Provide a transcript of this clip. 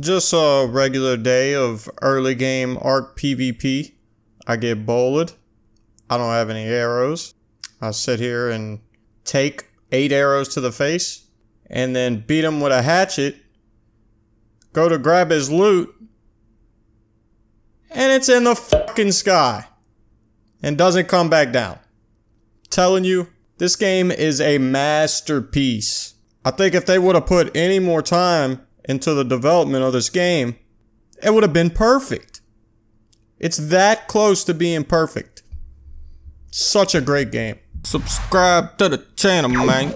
Just a regular day of early game Ark PvP. I get bowled. I don't have any arrows. I sit here and take eight arrows to the face and then beat him with a hatchet. Go to grab his loot. And it's in the fucking sky. And doesn't come back down. Telling you, this game is a masterpiece. I think if they would have put any more time into the development of this game, it would have been perfect. It's that close to being perfect. Such a great game. Subscribe to the channel, man.